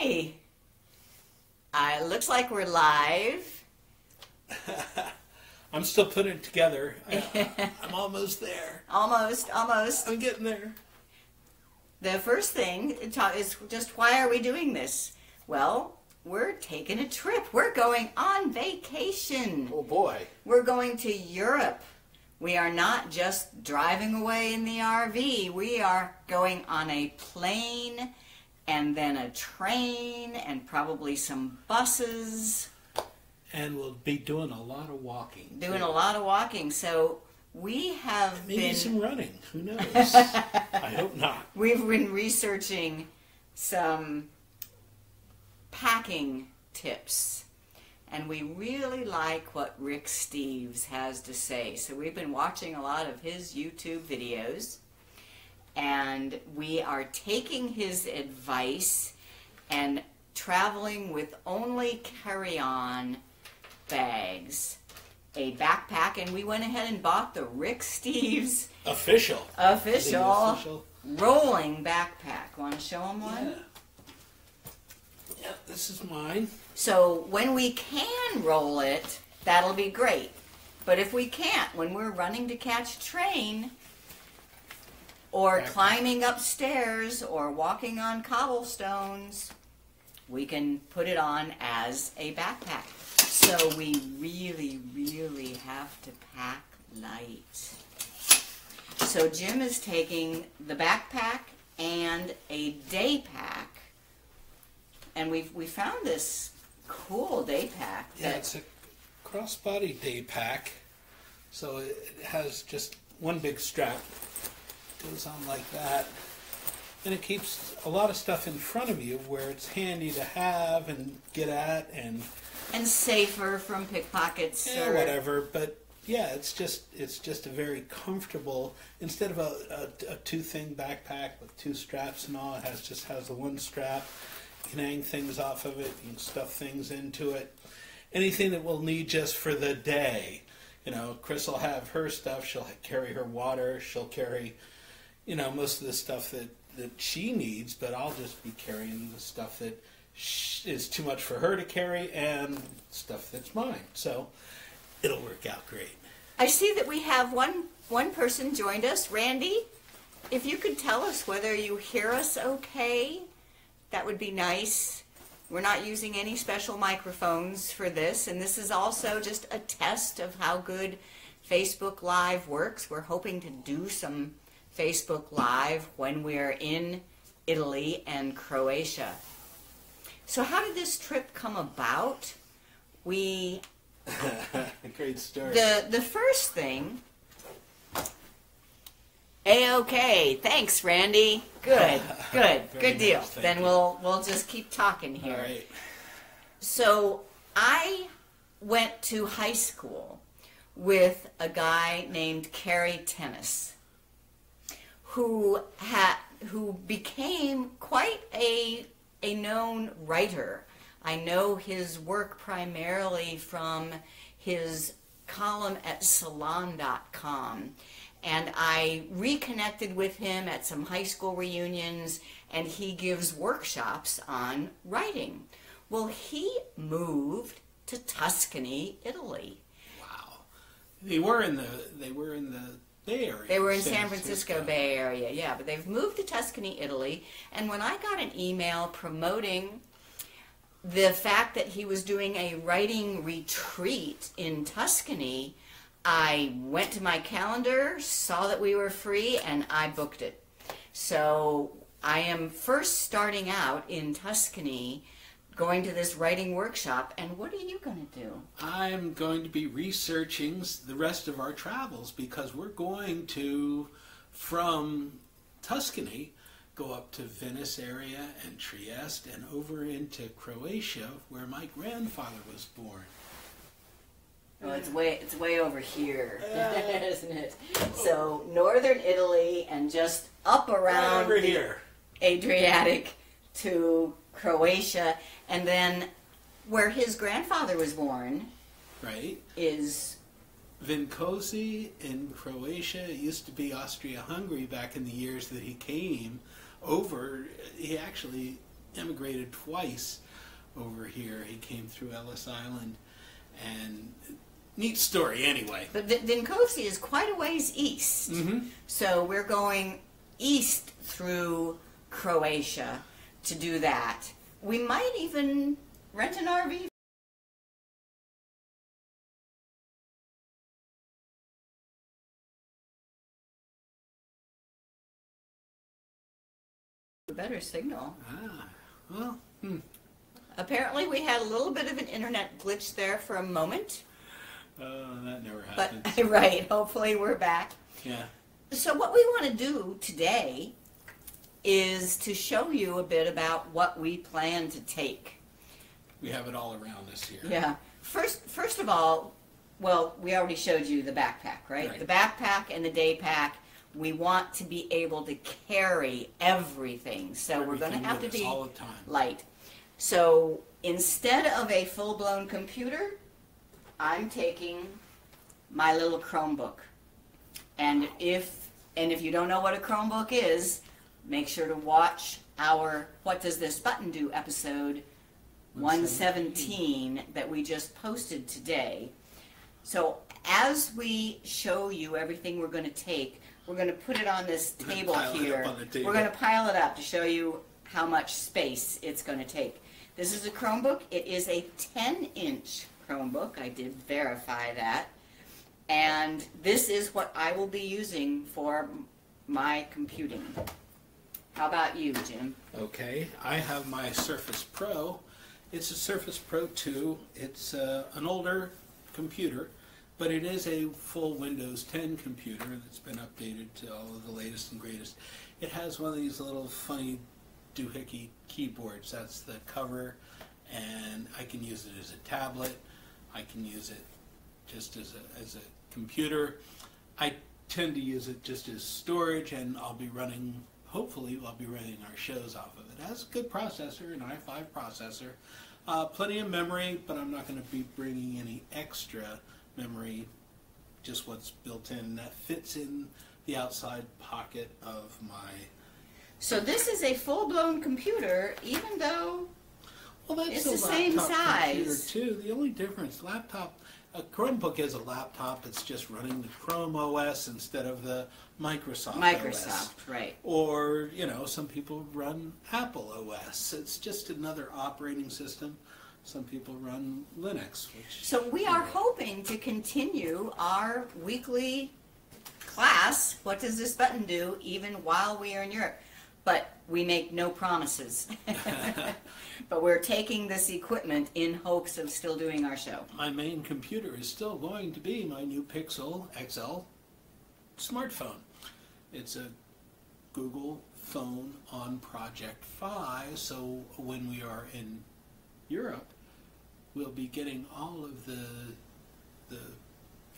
Hi. Uh, it looks like we're live. I'm still putting it together. I, I'm almost there. Almost, almost. I'm getting there. The first thing is just why are we doing this? Well, we're taking a trip. We're going on vacation. Oh boy. We're going to Europe. We are not just driving away in the RV. We are going on a plane and then a train and probably some buses. And we'll be doing a lot of walking. Doing too. a lot of walking. So we have Maybe been some running. Who knows? I hope not. We've been researching some packing tips. And we really like what Rick Steves has to say. So we've been watching a lot of his YouTube videos and we are taking his advice and traveling with only carry-on bags. A backpack and we went ahead and bought the Rick Steves official. Official, official. rolling backpack. Want to show them one? Yeah. yeah this is mine. So when we can roll it that'll be great. But if we can't when we're running to catch a train or climbing upstairs or walking on cobblestones, we can put it on as a backpack. So we really, really have to pack light. So Jim is taking the backpack and a day pack. And we've we found this cool day pack. Yeah, it's a crossbody day pack. So it has just one big strap goes on like that. And it keeps a lot of stuff in front of you where it's handy to have and get at and and safer from pickpockets yeah, or whatever. But yeah, it's just it's just a very comfortable instead of a, a, a two thing backpack with two straps and all. It has just has the one strap. You can hang things off of it. You can stuff things into it. Anything that we'll need just for the day. You know, Chris will have her stuff. She'll carry her water. She'll carry you know, most of the stuff that, that she needs, but I'll just be carrying the stuff that is too much for her to carry and stuff that's mine. So it'll work out great. I see that we have one one person joined us, Randy. If you could tell us whether you hear us okay, that would be nice. We're not using any special microphones for this, and this is also just a test of how good Facebook Live works. We're hoping to do some Facebook Live when we're in Italy and Croatia. So how did this trip come about? We great story. The the first thing a okay. Thanks, Randy. Good, good, good deal. Nice, then you. we'll we'll just keep talking here. So I went to high school with a guy named Kerry Tennis who had who became quite a a known writer. I know his work primarily from his column at salon.com. And I reconnected with him at some high school reunions, and he gives workshops on writing. Well, he moved to Tuscany, Italy. Wow. They were in the they were in the Bay Area. They were in San, San Francisco, Francisco Bay Area, yeah. But they've moved to Tuscany, Italy. And when I got an email promoting the fact that he was doing a writing retreat in Tuscany, I went to my calendar, saw that we were free, and I booked it. So I am first starting out in Tuscany going to this writing workshop. And what are you going to do? I'm going to be researching the rest of our travels because we're going to, from Tuscany, go up to Venice area and Trieste and over into Croatia where my grandfather was born. Oh, it's way it's way over here, uh, isn't it? So northern Italy and just up around right here. Adriatic to Croatia, and then where his grandfather was born, right, is Vinkovci in Croatia. It used to be Austria-Hungary back in the years that he came over. He actually immigrated twice over here. He came through Ellis Island, and neat story anyway. But v- Vinkovci is quite a ways east. Mm-hmm. So we're going east through Croatia to do that. We might even rent an RV. Better signal. Ah, well, hmm. Apparently, we had a little bit of an internet glitch there for a moment, uh, that never but right. Hopefully, we're back. yeah. So, what we want to do today is to show you a bit about what we plan to take. We have it all around us here. Yeah. First, first of all, well, we already showed you the backpack, right? Right. The backpack and the day pack. We want to be able to carry everything, so we're going to have to be all the time. light. So instead of a full-blown computer, I'm taking my little Chromebook. And if and if you don't know what a Chromebook is, make sure to watch our What Does This Button Do episode 117 that we just posted today. So as we show you everything we're going to take, we're going to put it on this We're gonna table up here. table. We're going to pile it up to show you how much space it's going to take. This is a Chromebook. It is a 10 inch Chromebook. I did verify that. And this is what I will be using for my computing. How about you, Jim? Okay, I have my Surface Pro. It's a Surface Pro 2. It's uh, an older computer, but it is a full Windows 10 computer that's been updated to all of the latest and greatest. It has one of these little funny doohickey keyboards. That's the cover, and I can use it as a tablet. I can use it just as a, as a computer. I tend to use it just as storage, and I'll be running, hopefully, I'll be running our shows off of it. It has a good processor, an i5 processor, uh, plenty of memory, but I'm not going to be bringing any extra memory, just what's built in. That fits in the outside pocket of my. So this is a full-blown computer, even though Well, that's It's the same laptop computer size. too. The only difference, laptop, a Chromebook is a laptop. It's just running the Chrome OS instead of the Microsoft. OS. Microsoft, right? Or, you know, some people run Apple OS. It's just another operating system. Some people run Linux, which. So we are hoping to continue our weekly class. What does this button do? Even while we are in Europe, but we make no promises. but we're taking this equipment in hopes of still doing our show. My main computer is still going to be my new Pixel XL smartphone. It's a Google phone on Project Fi, so when we are in Europe, we'll be getting all of the the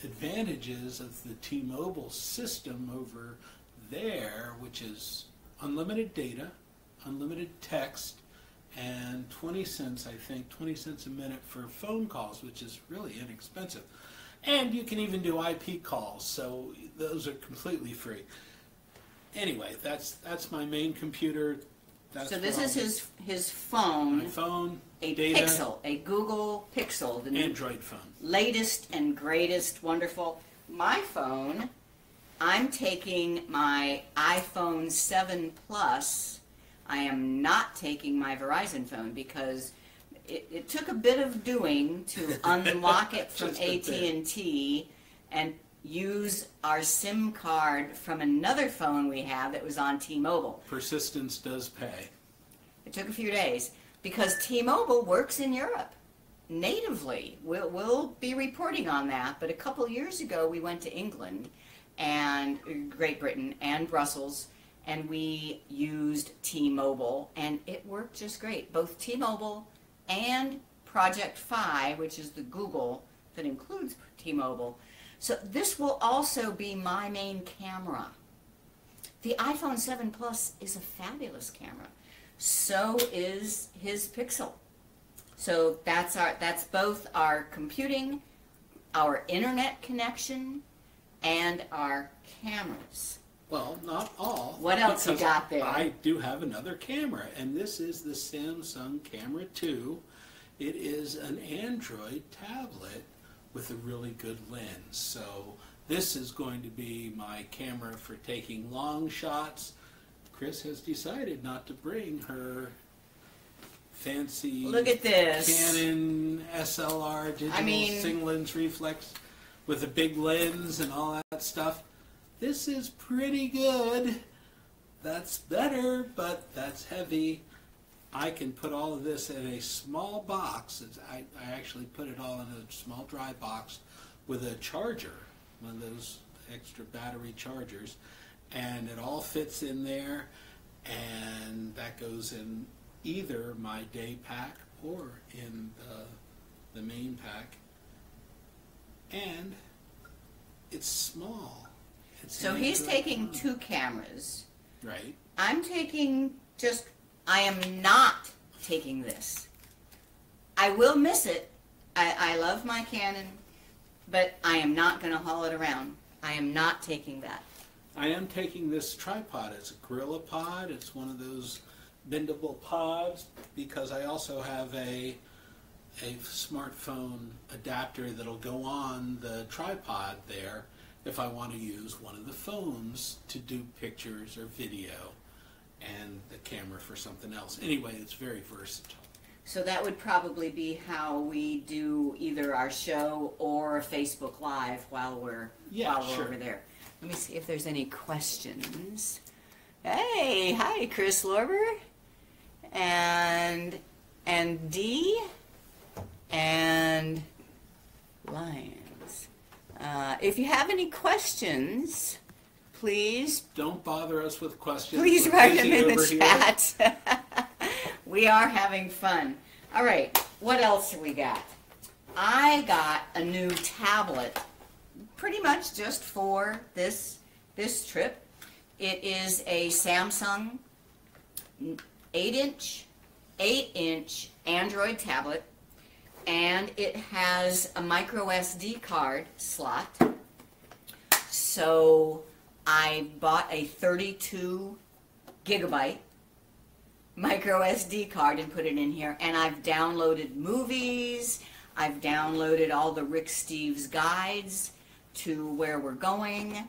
advantages of the T-Mobile system over there, which is unlimited data, unlimited text, and 20 cents, I think, 20 cents a minute for phone calls, which is really inexpensive. And you can even do IP calls, so those are completely free. Anyway, that's that's my main computer. That's so this is his his phone, my phone, a data, Pixel, a Google Pixel, the new Android phone. latest and greatest, wonderful. My phone, I'm taking my iPhone 7 Plus. I am not taking my Verizon phone because it, it took a bit of doing to unlock it from Just a bit. AT&T and use our SIM card from another phone we have that was on T-Mobile. Persistence does pay. It took a few days because T-Mobile works in Europe natively. We'll, we'll be reporting on that. But a couple years ago, we went to England and uh, Great Britain and Brussels, and we used T-Mobile, and it worked just great. Both T-Mobile and Project Fi, which is the Google that includes T-Mobile. So this will also be my main camera. The iPhone 7 Plus is a fabulous camera. So is his Pixel. So that's our that's both our computing, our internet connection, and our cameras. Well, not all. What else you got there? I do have another camera, and this is the Samsung Camera 2. It is an Android tablet with a really good lens. So this is going to be my camera for taking long shots. Chris has decided not to bring her fancy Look at this. Canon SLR digital mean- single lens reflex with a big lens and all that stuff. This is pretty good. That's better, but that's heavy. I can put all of this in a small box. I, I actually put it all in a small dry box with a charger, one of those extra battery chargers, and it all fits in there, and that goes in either my day pack or in the, the main pack. And it's small. So he's taking two cameras. Right. I'm taking just, I am not taking this. I will miss it. I, I love my Canon, but I am not going to haul it around. I am not taking that. I am taking this tripod. It's a Gorilla Pod. It's one of those bendable pods because I also have a a smartphone adapter that'll go on the tripod there if I want to use one of the phones to do pictures or video and the camera for something else. Anyway, it's very versatile. So that would probably be how we do either our show or a Facebook Live while we're Yeah, while we're sure. over there. Let me see if there's any questions. Hey, hi, Chris Lorber, and and D, and Lions. Uh, if you have any questions, please Don't bother us with questions. Please We're write them busy in over the here. chat. we are having fun. All right, what else we got? I got a new tablet, pretty much just for this this trip. It is a Samsung eight inch, eight inch Android tablet, and it has a micro SD card slot. So I bought a 32 gigabyte micro SD card and put it in here, and I've downloaded movies. I've downloaded all the Rick Steves guides to where we're going.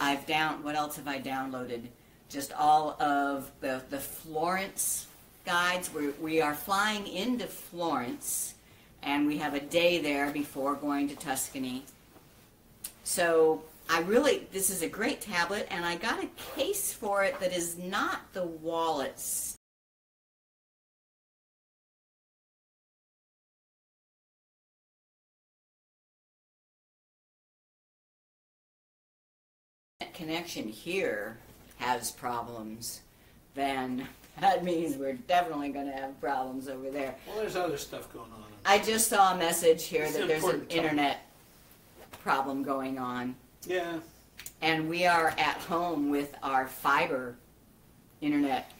I've down. What else have I downloaded? Just all of the the Florence guides. We we are flying into Florence, and we have a day there before going to Tuscany. So I really, this is a great tablet, and I got a case for it that is not the wallets. Connection here has problems, then that means we're definitely going to have problems over there. Well, there's other stuff going on. I just saw a message here It's that there's an time. internet problem going on. Yeah. And we are at home with our fiber internet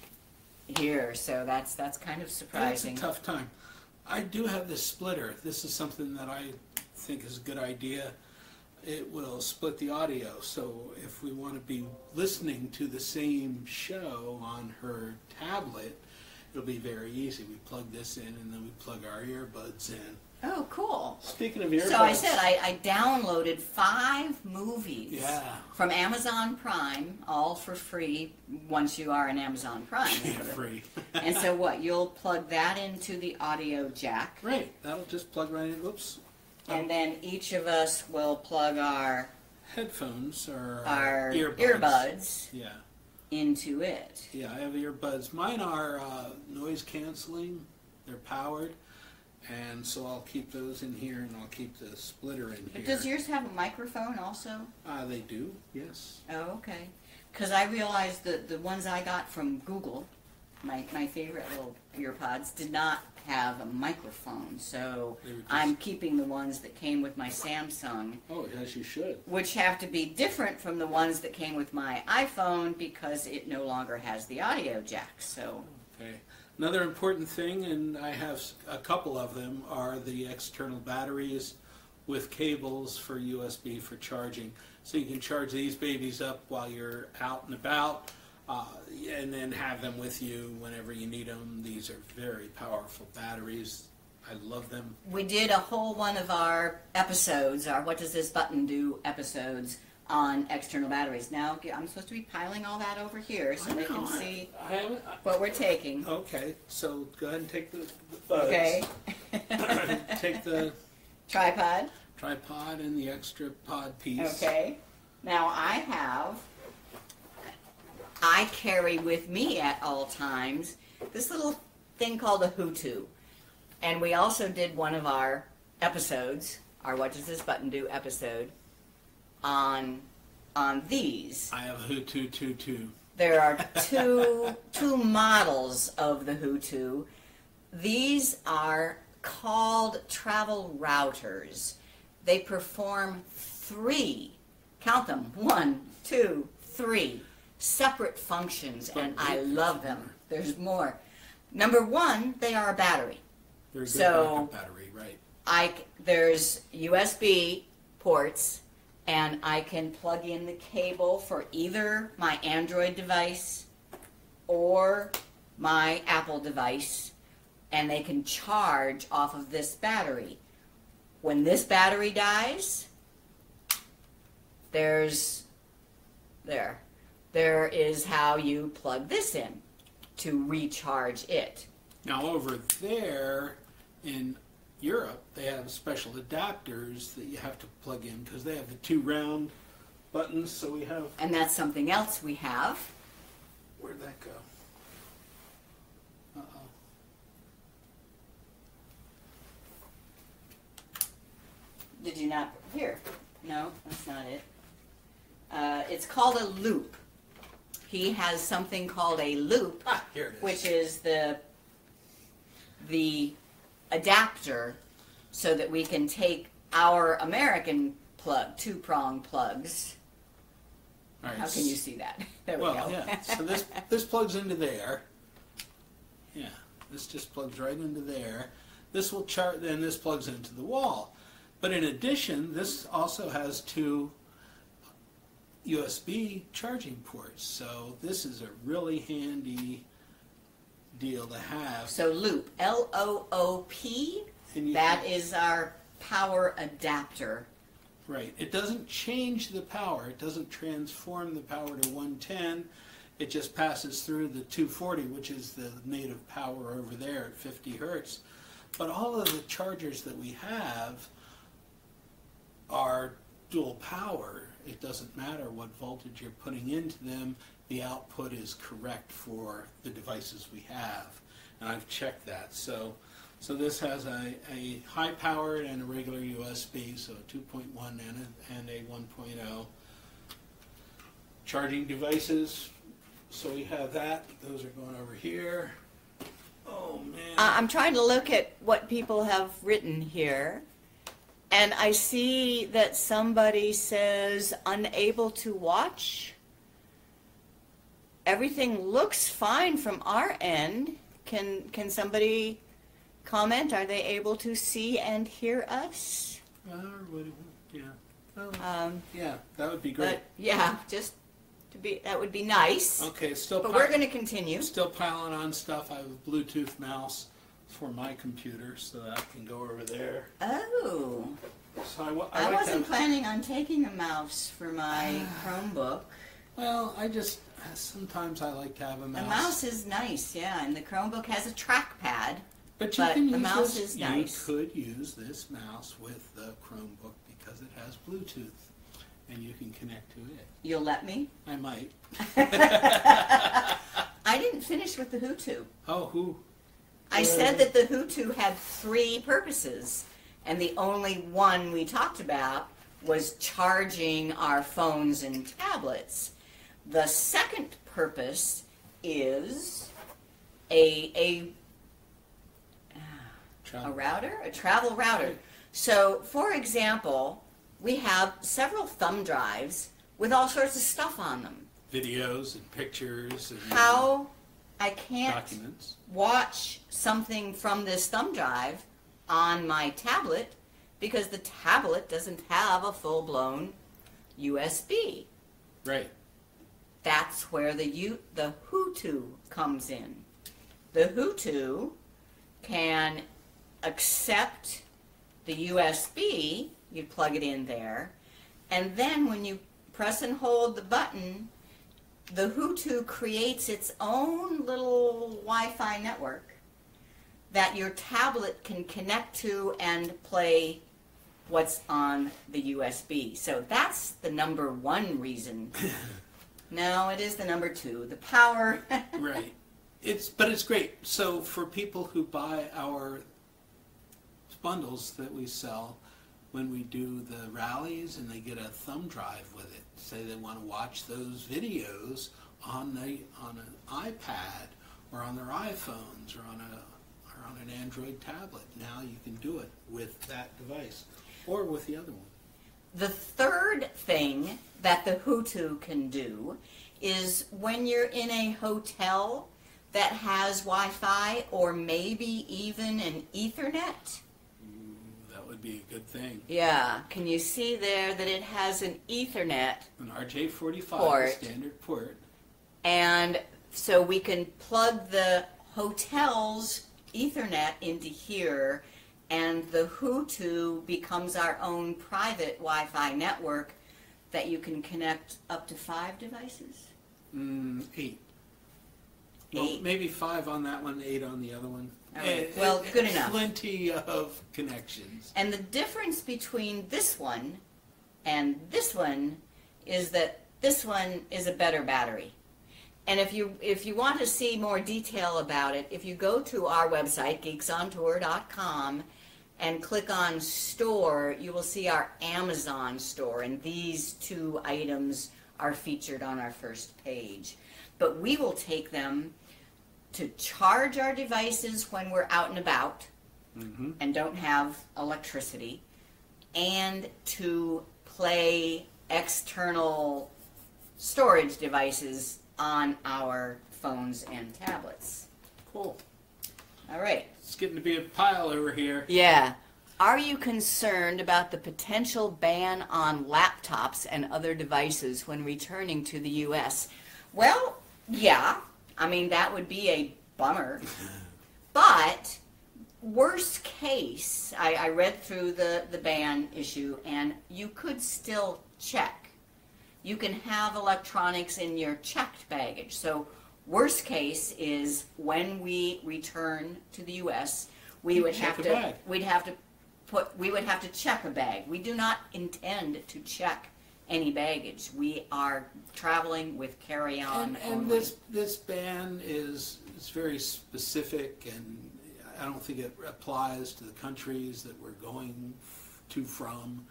here, so that's that's kind of That's a tough time. I do have this splitter. This is something that I think is a good idea. It will split the audio, so if we want to be listening to the same show on her tablet, it'll be very easy. We plug this in and then we plug our earbuds in. Oh, cool. Speaking of earbuds, So I said I, I downloaded five movies Yeah. from Amazon Prime, all for free once you are an Amazon Prime Yeah, free. and so what? You'll plug that into the audio jack, Right, that'll just plug right in. Oops. And then each of us will plug our Headphones or our earbuds. earbuds Yeah. into it. Yeah, I have earbuds. Mine are uh, noise canceling. They're powered, and so I'll keep those in here, and I'll keep the splitter in here. Does yours have a microphone also? Uh, they do. Yes. Oh, okay. Because I realized that the ones I got from Google, my, my favorite little earpods, did not have a microphone. So They were just- I'm keeping the ones that came with my Samsung, Oh, yes, you should. which have to be different from the ones that came with my iPhone because it no longer has the audio jack. So Okay. Another important thing, and I have a couple of them, are the external batteries with cables for USB for charging. So you can charge these babies up while you're out and about, uh, and then have them with you whenever you need them. These are very powerful batteries. I love them. We did a whole one of our episodes, our What Does This Button Do episodes on external batteries. Now, I'm supposed to be piling all that over here so they can I- see I. I- what we're taking. Okay, so go ahead and take the, the. Okay. take the Tripod. tripod and the extra pod piece. Okay. Now I have, I carry with me at all times this little thing called a HooToo. And we also did one of our episodes, our What Does This Button Do episode, on on these. I have a HooToo two two. There are two two models of the HooToo. These are called travel routers. They perform three, count them, one, two, three, separate functions, and I love them. There's more. Number one, they are a battery. Very good So- backup battery, right? I there's USB ports, and I can plug in the cable for either my Android device or my Apple device, and they can charge off of this battery. When this battery dies, there's there. There is how you plug this in to recharge it. Now over there in Europe, they have special adapters that you have to plug in because they have the two round buttons. So we have And that's something else we have. where'd that go? Uh oh. Did you not? Here. No, that's not it. Uh, it's called a loop. He has something called a loop, Ah, here it is. which is the the adapter, so that we can take our American plug, two prong plugs. Right, How can you see that? There Well, we go. yeah. So this this plugs into there. Yeah, this just plugs right into there. This will chart, then this plugs into the wall. But in addition, this also has two USB charging ports. So this is a really handy deal to have. so loop, L O O P. And you That can- is our power adapter. Right. It doesn't change the power. It doesn't transform the power to 110. It just passes through the 240, which is the native power over there at 50 hertz. But all of the chargers that we have are dual power. It doesn't matter what voltage you're putting into them. The output is correct for the devices we have. And I've checked that. So so this has a, a high powered and a regular USB, so a 2.1 and a, and a 1.0. Charging devices, so we have that. Those are going over here. Oh man. I- I'm trying to look at what people have written here, and I see that somebody says unable to watch. Everything looks fine from our end. Can can somebody comment? Are they able to see and hear us? Uh, yeah. Um, yeah, that would be great. but yeah, just to be that would be nice. okay, still. But we're going to continue. Still piling on stuff. I have a Bluetooth mouse for my computer, so that I can go over there. Oh. So I, I I like wasn't planning on taking a mouse for my ah. Chromebook. Well, I just sometimes I like to have a mouse. The mouse. is nice, yeah, and the Chromebook has a trackpad. but you but can the use mouse this, is you nice. could use this mouse with the Chromebook because it has Bluetooth, and you can connect to it. You'll let me? I might. I didn't finish with the HooToo. Oh, who? I said that the HooToo had three purposes, and the only one we talked about was charging our phones and tablets. The second purpose is a a a router, a travel router. So, for example, we have several thumb drives with all sorts of stuff on them. Videos and pictures and How I can't documents. watch something from this thumb drive on my tablet because the tablet doesn't have a full blown USB. Right. That's where the U, the HooToo comes in. The HooToo can accept the USB, you plug it in there, and then when you press and hold the button, the HooToo creates its own little Wi-Fi network that your tablet can connect to and play what's on the USB. So that's the number one reason. no, it is the number two. The power. right. It's but it's great. So for people who buy our bundles that we sell when we do the rallies and they get a thumb drive with it, say they want to watch those videos on the on an iPad or on their iPhones or on a or on an Android tablet. Now you can do it with that device or with the other one. The third thing that the HooToo can do is when you're in a hotel that has Wi-Fi or maybe even an Ethernet. Would be a good thing. Yeah, can you see there that it has an Ethernet? An RJ45 port. standard port. And so we can plug the hotel's Ethernet into here and the HooToo becomes our own private Wi-Fi network that you can connect up to five devices. Mm, eight. Well, Eight. maybe five on that one, eight on the other one. All right. Well, good enough. Plenty of connections. And the difference between this one and this one is that this one is a better battery. And if you if you want to see more detail about it, if you go to our website geeksontour.com and click on store, you will see our Amazon store and these two items are featured on our first page. But we will take them to charge our devices when we're out and about hmm and don't have electricity, and to play external storage devices on our phones and tablets. Cool. All right. It's getting to be a pile over here. Yeah. Are you concerned about the potential ban on laptops and other devices when returning to the U.S.? Well, yeah. I mean, that would be a bummer. But worst case, I, I read through the, the ban issue, and you could still check. You can have electronics in your checked baggage. So, worst case is when we return to the U.S., we You would have to we'd have to put we would have to check a bag. We do not intend to check any baggage. We are traveling with carry-on And, and this this ban is is very specific, and I don't think it applies to the countries that we're going to from.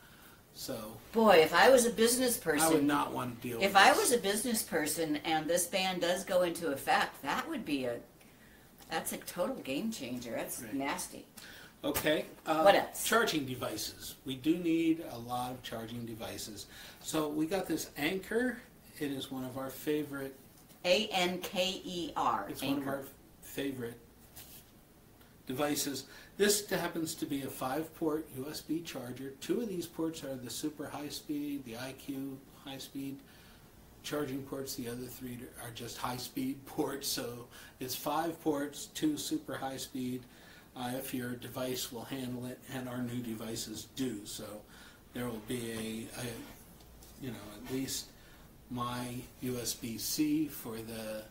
So Boy, if I was a business person, I would not want to deal. if I was a business person and this ban does go into effect, that would be a that's a total game changer. That's Right. nasty. Okay. Uh, What else? Charging devices. We do need a lot of charging devices. So we got this Anker. It is one of our favorite. A N K E R. It's one of our favorite devices. This happens to be a five-port USB charger. Two of these ports are the super high speed, the IQ high speed charging ports. The other three are just high speed ports. So it's five ports, two super high speed. Uh, if your device will handle it, and our new devices do. So there will be a, a you know, at least my USB-C for the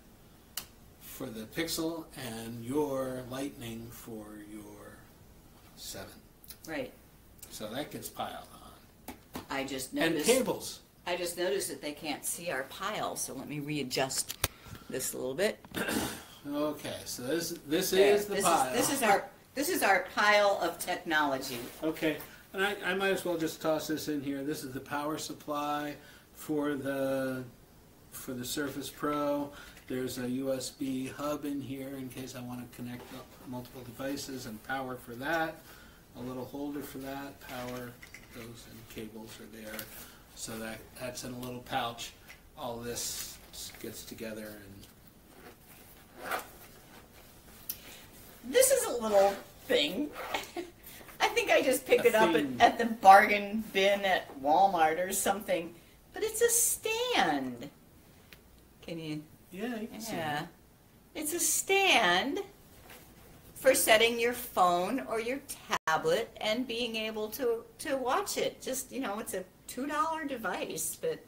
for the Pixel and your Lightning for your Seven. Right. So that gets piled on. I just noticed. And cables. I just noticed that they can't see our pile, so let me readjust this a little bit. Okay, so this this There. is the this pile. Is, this is our this is our pile of technology. Okay, and I, I might as well just toss this in here. This is the power supply for the for the Surface Pro. There's a USB hub in here in case I want to connect multiple devices and power for that. A little holder for that. Power goes and cables are there. So that that's in a little pouch. All this gets together and This is a little thing. I think I just picked A it up at, at the bargain bin at Walmart or something. but it's a stand. Can you? Yeah, you can see Yeah. it. It's a stand for setting your phone or your tablet and being able to, to watch it. Just, you know, it's a $2 device, but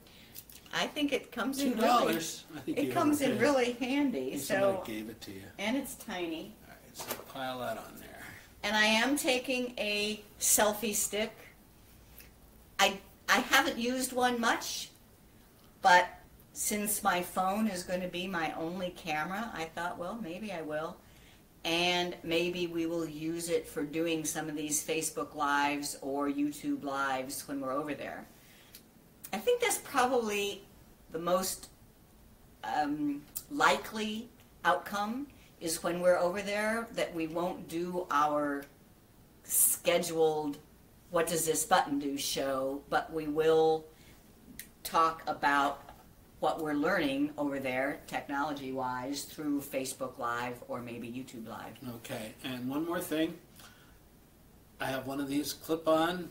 I think it comes Two in really, dollars. I think it comes in really handy. So, gave it to you. and it's tiny. So pile that on there. And I am taking a selfie stick. I I haven't used one much, but since my phone is going to be my only camera, I thought, well, maybe I will. And maybe we will use it for doing some of these Facebook lives or YouTube lives when we're over there. I think that's probably the most um, likely outcome is when we're over there that we won't do our scheduled what does this button do show, but we will talk about what we're learning over there technology wise through Facebook Live or maybe YouTube Live. Okay, and one more thing. I have one of these clip-on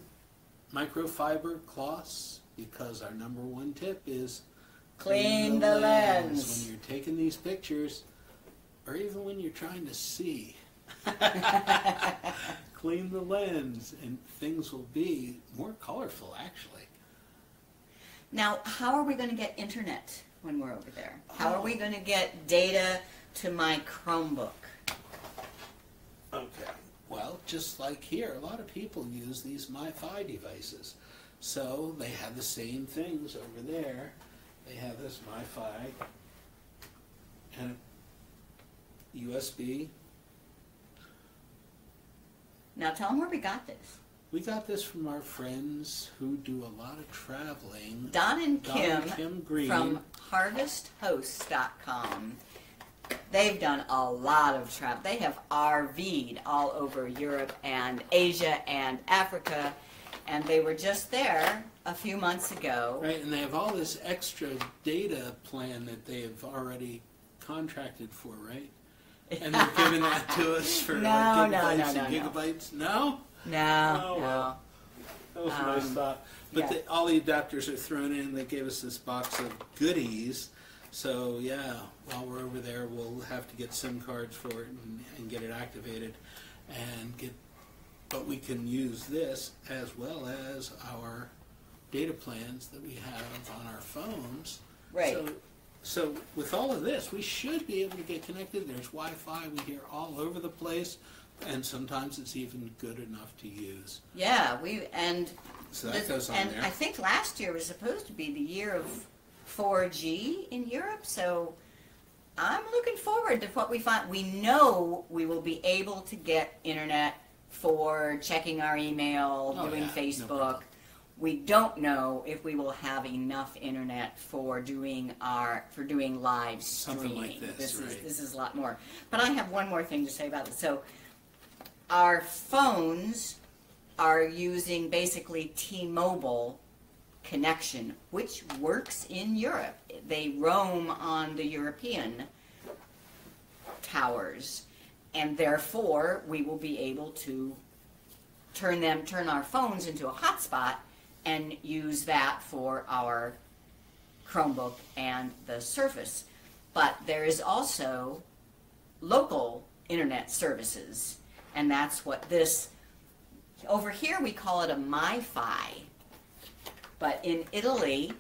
microfiber cloths because our number one tip is Clean the lens. when you're taking these pictures, or even when you're trying to see. Clean the lens, and things will be more colorful. Actually, Now, how are we going to get internet when we're over there? How are we oh. going to get data to my Chromebook? Okay. Well, just like here, a lot of people use these MiFi devices. So they have the same things over there. They have this MiFi and USB. Now, tell them where we got this. We got this from our friends who do a lot of traveling. Don and Don Kim, and Kim Greene. from harvesthosts.com. They've done a lot of travel. They have RV'd all over Europe and Asia and Africa, and they were just there a few months ago. Right, and they have all this extra data plan that they have already contracted for, right? And they're giving that to us for No, like gigabytes no, and no, no. gigabytes. No? No, Oh, no. well. That was a nice Um, thought. But yeah. the, all the adapters are thrown in. They gave us this box of goodies. So yeah, while we're over there, we'll have to get SIM cards for it and, and get it activated, and get. But we can use this as well as our data plans that we have on our phones. Right. So, so with all of this, we should be able to get connected. There's Wi-Fi. We hear all over the place, and sometimes it's even good enough to use. Yeah, we and So that the- goes on and there. I think last year was supposed to be the year of 4G in Europe, so I'm looking forward to what we find. We know we will be able to get internet for checking our email, Oh, doing yeah, Facebook. problem. We don't know if we will have enough internet for doing our for doing live streaming. Like this, is right. this is a lot more. But I have one more thing to say about it. So our phones are using basically T-Mobile connection, which works in Europe. They roam on the European towers, and therefore we will be able to turn them, turn our phones into a hotspot, and use that for our Chromebook and the Surface. But there is also local internet services, and that's what this. Over here, we call it a MiFi, but in Italy,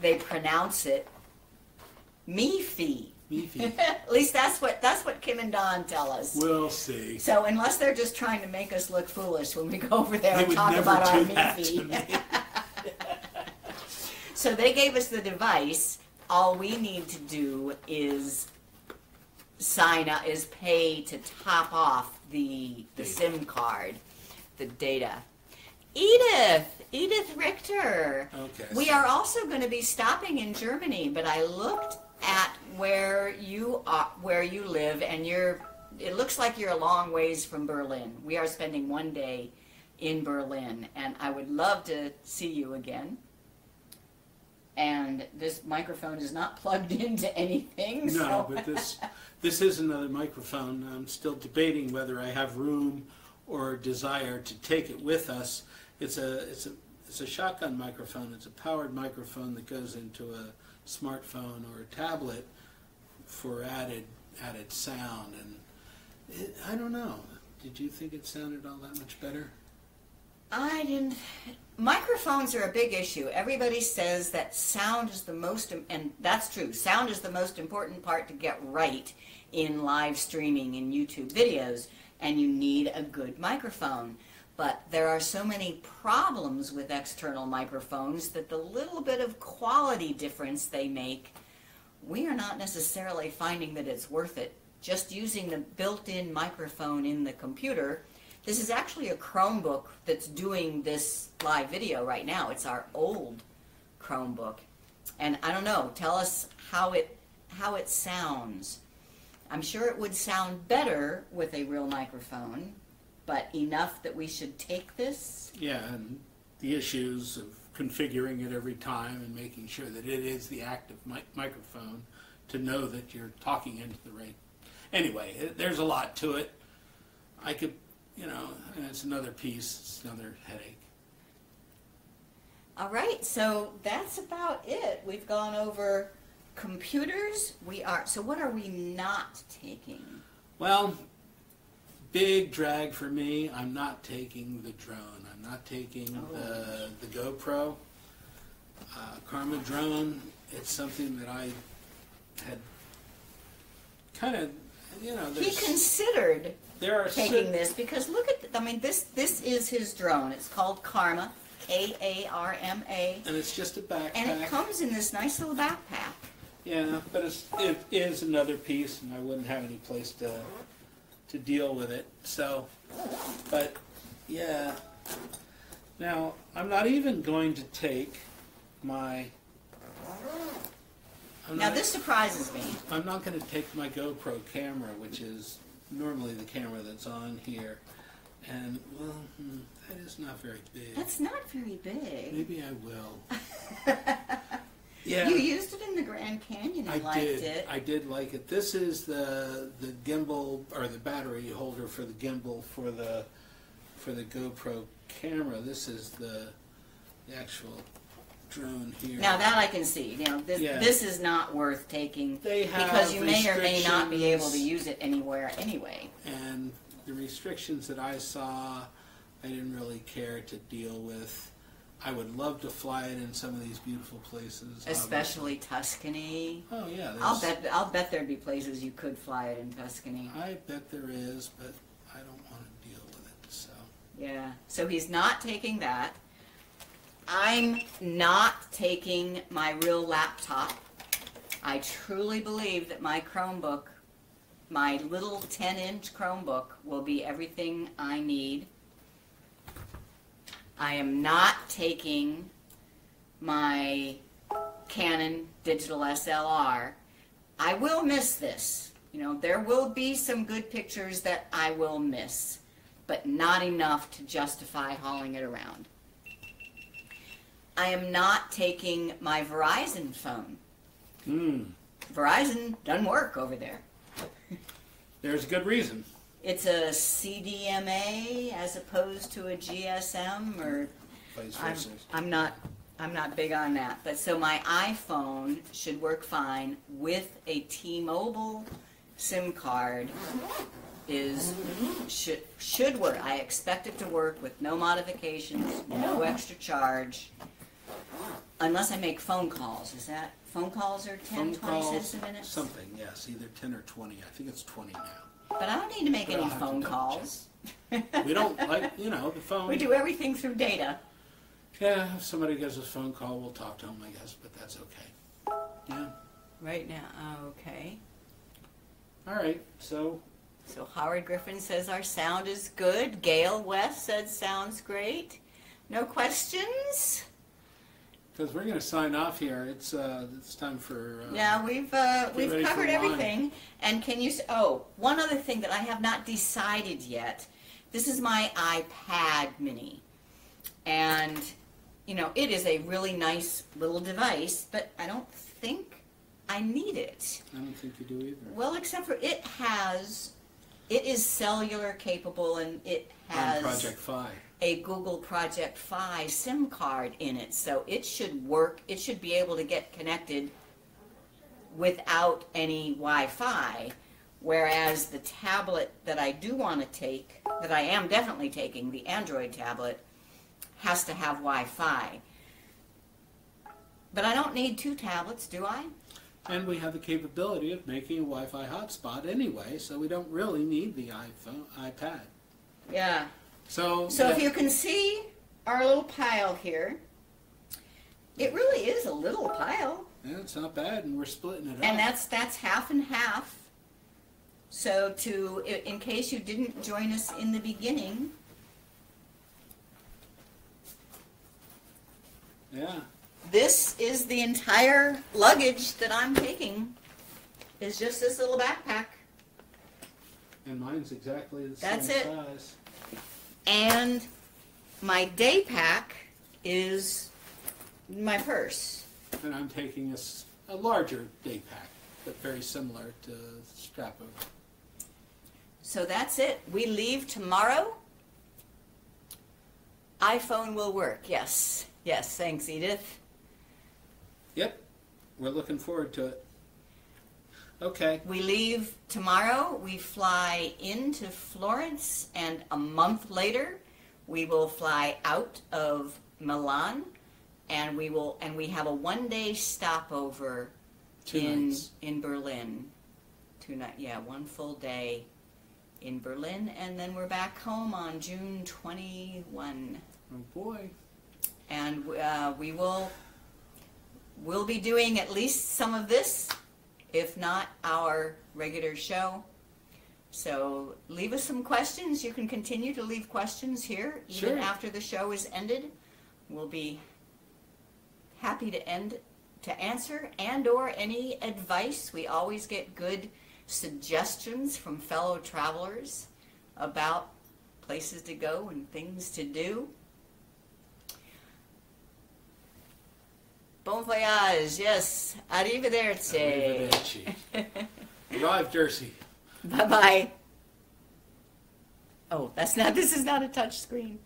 they pronounce it MiFi. Beefy. At least that's what that's what Kim and Don tell us. we'll see. So unless they're just trying to make us look foolish when we go over there They and talk about our do that to MiFi. me. So they gave us the device. All we need to do is sign up, is pay to top off the the Data. SIM card, the data. Edith, Edith Richter. Okay. We are also going to be stopping in Germany, but I looked at where you are, where you live, and you're. It looks like you're a long ways from Berlin. We are spending one day in Berlin, and I would love to see you again. And this microphone is not plugged into anything. No, so. but this this is another microphone. I'm still debating whether I have room or desire to take it with us. It's a it's a it's a shotgun microphone. It's a powered microphone that goes into a smartphone or a tablet for added added sound. And it, I don't know. Did you think it sounded all that much better? I didn't. Microphones are a big issue. Everybody says that sound is the most, and that's true. Sound is the most important part to get right in live streaming and YouTube videos, and you need a good microphone. But there are so many problems with external microphones that the little bit of quality difference they make, we are not necessarily finding that it's worth it. Just using the built-in microphone in the computer this is actually a Chromebook that's doing this live video right now. It's our old Chromebook. And I don't know, tell us how it how it sounds. I'm sure it would sound better with a real microphone, but enough that we should take this? Yeah, and the issues of configuring it every time and making sure that it is the active mi microphone to know that you're talking into the right. Anyway, there's a lot to it. I could you know, and it's another piece, it's another headache. All right, so that's about it. We've gone over computers. We are, so what are we not taking? Well, big drag for me, I'm not taking the drone. Not taking the, the GoPro. Uh, Karma drone, it's something that I had kind of, you know, he considered there are taking this because look at, I mean, this this is his drone. It's called Karma, K A R M A, and it's just a backpack. And it comes in this nice little backpack. Yeah, but it's, it is another piece, and I wouldn't have any place to to deal with it. So, but yeah. Now I'm not even going to take my. I'm now not, this surprises me. I'm not going to take my GoPro camera, which is normally the camera that's on here. And, well, hmm, that is not very big. That's not very big. Maybe I will. yeah. You used it in the Grand Canyon and I liked did. it. I did like it. This is the the gimbal or the battery holder for the gimbal for the for the GoPro camera. This is the, the actual drone here. Now that I can see. You know, this, yeah. this is not worth taking because you may or may not be able to use it anywhere anyway. And the restrictions that I saw, I didn't really care to deal with. I would love to fly it in some of these beautiful places, especially obviously. Tuscany. Oh yeah, I'll bet I'll bet there'd be places you could fly it in Tuscany. I bet there is, but I don't want to deal with it. So yeah, so he's not taking that. I'm not taking my real laptop. I truly believe that my Chromebook, my little 10 inch Chromebook, will be everything I need. I am not taking my Canon digital SLR. I will miss this. You know, there will be some good pictures that I will miss, but not enough to justify hauling it around. I am not taking my Verizon phone. Hmm. Verizon doesn't work over there. There's a good reason. It's a CDMA as opposed to a GSM, or I'm, I'm not. I'm not big on that. But so my iPhone should work fine with a T-Mobile SIM card. Is should should work. I expect it to work with no modifications, no extra charge. Unless I make phone calls, is that, phone calls are 10, Phone 20 calls, cents a minute? Something, yes, either ten or twenty. I think it's twenty now. But I don't need to make any phone calls. We don't like, you know, the phone. We do everything through data. Yeah, if somebody gives us a phone call, we'll talk to them, I guess, but that's okay. Yeah, Right now, okay. all right, so, So Howard Griffin says our sound is good. Gail West said sounds great. No questions? Because we're going to sign off here. It's uh, it's time for. Uh, yeah, we've uh, we've covered everything. And can you? Oh, one other thing that I have not decided yet. This is my iPad Mini, and you know it is a really nice little device, but I don't think I need it. I don't think you do either. Well, except for it has it is cellular capable and it has Project Fi. a Google Project Fi SIM card in it, so it should work. It should be able to get connected without any Wi-Fi. Whereas the tablet that I do want to take, that I am definitely taking, the Android tablet, has to have Wi-Fi. But I don't need two tablets, do I? And we have the capability of making a Wi-Fi hotspot anyway, so we don't really need the iPhone, iPad. Yeah. So, So if you can see our little pile here, it really is a little pile. yeah, it's not bad, and we're splitting it up. And that's that's half and half. So to in case you didn't join us in the beginning, yeah, this is the entire luggage that I'm taking. Is just this little backpack. and mine's exactly the That's same it. size. And my day pack is my purse. And I'm taking a larger day pack, but very similar to strap over. So that's it. We leave tomorrow. iPhone will work. Yes. Yes. Thanks, Edith. Yep, we're looking forward to it. Okay, We leave tomorrow. We fly into Florence, and a month later, we will fly out of Milan, and we will and we have a one-day stopover two in nights. in Berlin. Two night, yeah, one full day in Berlin, and then we're back home on June 21. Oh boy. and uh, we will we'll be doing at least some of this if not our regular show. So leave us some questions. You can continue to leave questions here even Sure. after the show is ended. We'll be happy to end to answer and or any advice. We always get good suggestions from fellow travelers about places to go and things to do Bon voyage, yes. Arrivederci. Arrivederci. Drive Jersey. Bye bye. Oh, that's not, this is not a touch screen.